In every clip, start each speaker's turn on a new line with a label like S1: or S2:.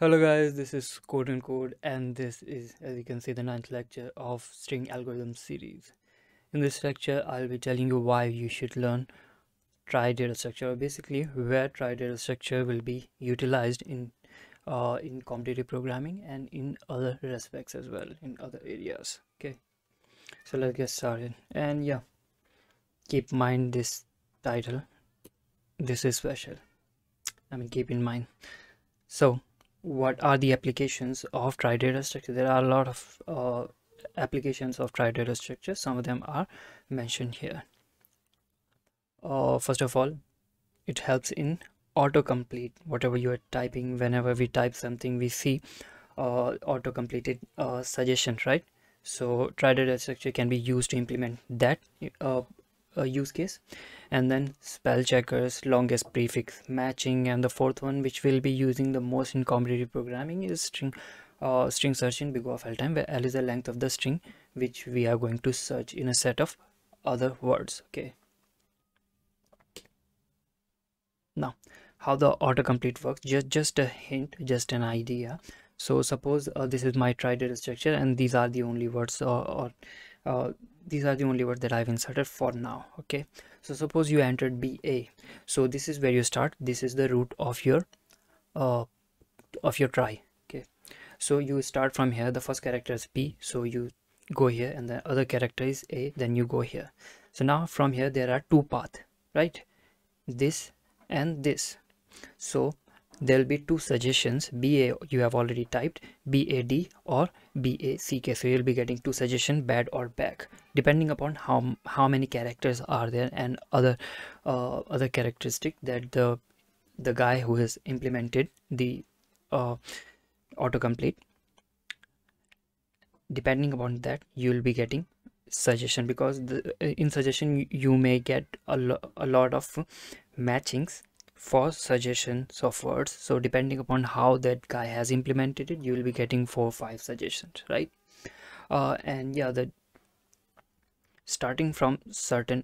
S1: Hello guys, this is CodeNCode and this is as you can see the ninth lecture of string algorithm series. In this lecture I'll be telling you why you should learn trie data structure. Or basically where trie data structure will be utilized in uh, in competitive programming and in other respects as well in other areas. Okay? So let's get started. And yeah. Keep mind this title. This is special. I mean keep in mind. So what are the applications of trie data structure? There are a lot of uh, applications of trie data structure. Some of them are mentioned here. Uh, first of all it helps in autocomplete. Whatever you are typing whenever we type something we see uh, auto completed uh, suggestions right? So trie data structure can be used to implement that uh, uh, use case. And then spell checkers longest prefix matching and the fourth one which we'll be using the most in competitive programming is string uh, string search in big O of L time where L is the length of the string which we are going to search in a set of other words okay? Now how the autocomplete works just just a hint just an idea. So suppose uh, this is my trie data structure and these are the only words uh, or uh, these are the only words that I've inserted for now okay? So suppose you entered BA so this is where you start. This is the root of your uh, of your trie okay? So you start from here. The first character is B. So you go here and the other character is A. Then you go here. So now from here there are two paths right? This and this. So there'll be two suggestions ba you have already typed bad or back so you'll be getting two suggestions bad or back. Depending upon how how many characters are there and other uh, other characteristic that the the guy who has implemented the uh, autocomplete. Depending upon that you will be getting suggestion because the, in suggestion you may get a, lo a lot of matchings for suggestions of words so depending upon how that guy has implemented it you will be getting four or five suggestions right? Uh, and yeah the starting from certain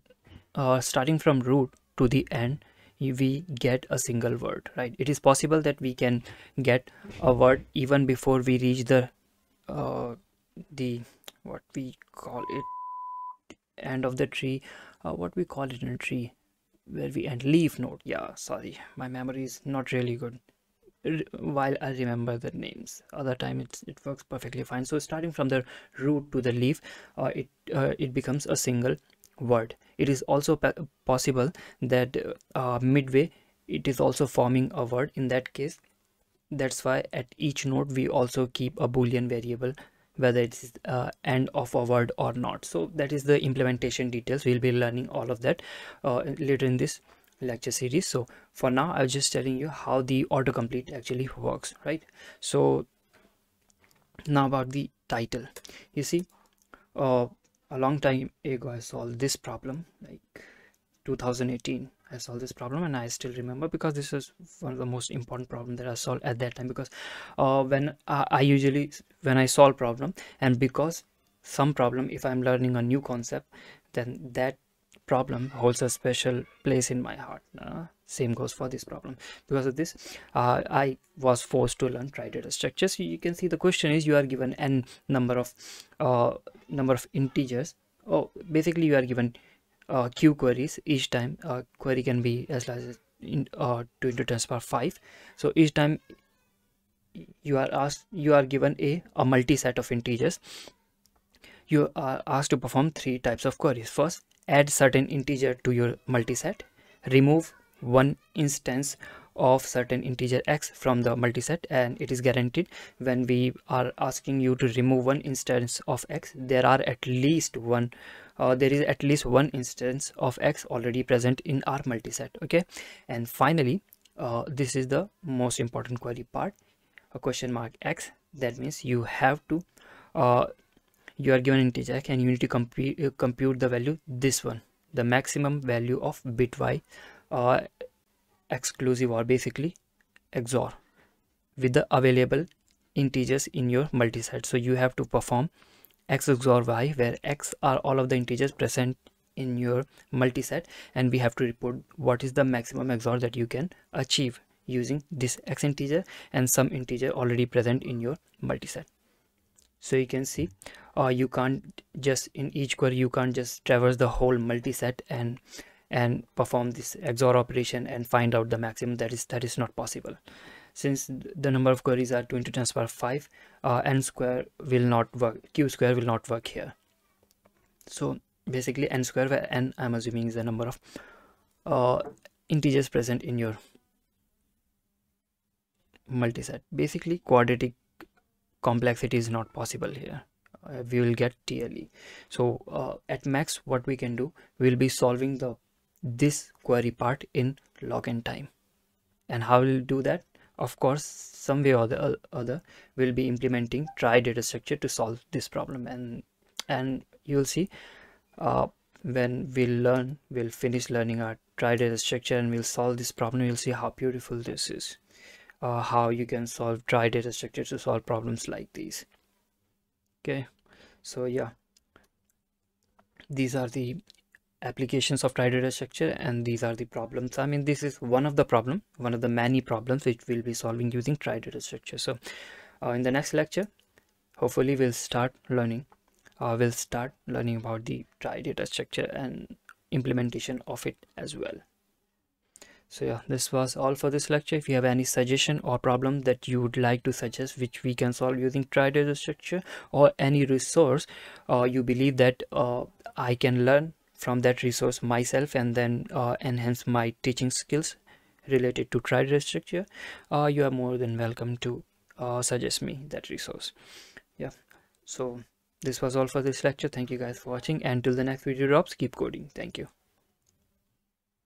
S1: uh, starting from root to the end we get a single word right? It is possible that we can get a word even before we reach the uh, the what we call it end of the tree uh, what we call it in a tree where we end. Leaf node yeah sorry. My memory is not really good. While I remember the names. Other time it's, it works perfectly fine. So starting from the root to the leaf uh, it uh, it becomes a single word. It is also possible that uh, midway it is also forming a word. In that case that's why at each node we also keep a boolean variable whether it's uh, end of a word or not. So that is the implementation details. We'll be learning all of that uh, later in this lecture series. So for now i'm just telling you how the autocomplete actually works right? So now about the title. You see uh, a long time ago i solved this problem like 2018 I solved this problem and I still remember because this is one of the most important problem that I solved at that time because uh, when I, I usually when I solve problem and because some problem if I'm learning a new concept then that problem holds a special place in my heart uh, same goes for this problem. Because of this uh, I was forced to learn trie data structure so you can see the question is you are given n number of uh, number of integers. Oh basically you are given uh, q queries each time uh, query can be as large as in uh, 2 into 10 power 5 so each time you are asked you are given a a multi set of integers. You are asked to perform three types of queries. First add certain integer to your multi-set, remove one instance of certain integer x from the multiset and it is guaranteed when we are asking you to remove one instance of x there are at least one uh, there is at least one instance of x already present in our multiset okay? And finally uh, this is the most important query part a question mark x. That means you have to uh, you are given integer x, and you need to compute, uh, compute the value this one the maximum value of bitwise uh, exclusive or basically XOR with the available integers in your multiset. So you have to perform x XOR y where x are all of the integers present in your multiset and we have to report what is the maximum XOR that you can achieve using this x integer and some integer already present in your multiset so you can see uh, you can't just in each query you can't just traverse the whole multiset and and perform this XOR operation and find out the maximum that is that is not possible. Since the number of queries are 20 times power 5 uh, n square will not work q square will not work here. So basically n square where n i'm assuming is the number of uh, integers present in your multiset. Basically quadratic complexity is not possible here. Uh, we will get TLE so uh, at max what we can do we'll be solving the this query part in log n time. And how we'll do that? Of course some way or the other we'll be implementing trie data structure to solve this problem. And and you'll see uh, when we'll learn we'll finish learning our trie data structure and we'll solve this problem you'll see how beautiful this is. Uh, how you can solve trie data structure to solve problems like these. Okay? So yeah. These are the applications of trie data structure and these are the problems. I mean this is one of the problem one of the many problems which we'll be solving using trie data structure so uh, in the next lecture hopefully we'll start learning uh, we'll start learning about the trie data structure and implementation of it as well. So yeah this was all for this lecture. If you have any suggestion or problem that you would like to suggest which we can solve using trie data structure or any resource uh, you believe that uh, i can learn from that resource myself and then uh, enhance my teaching skills related to trie data structure uh, you are more than welcome to uh, suggest me that resource. Yeah. So this was all for this lecture. Thank you guys for watching. And till the next video drops keep coding. Thank you